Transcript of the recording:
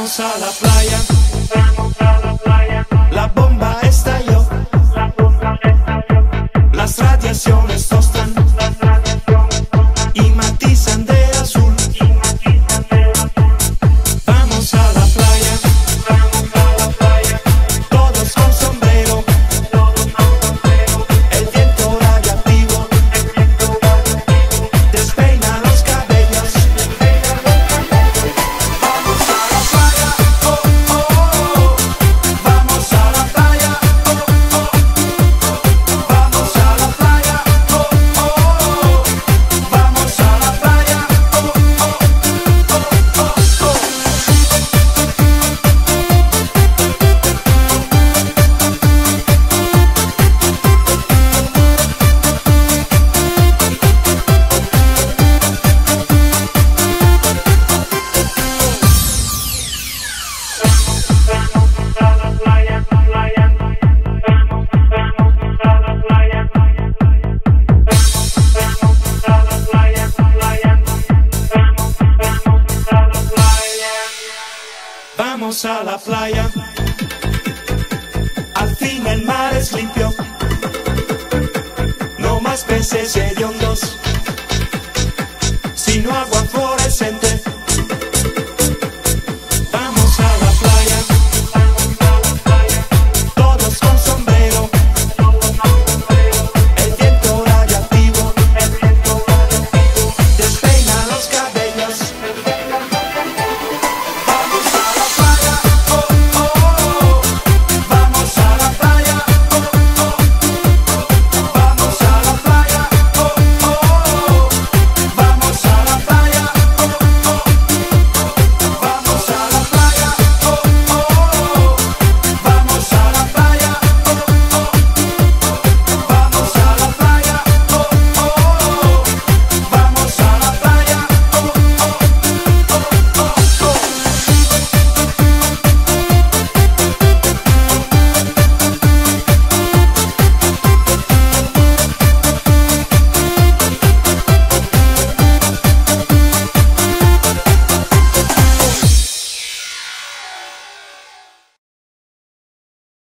A la playa. La bomba estalló. Las radiaciones tostan y A la playa. Al fin el mar es limpio. No más peces hediondos.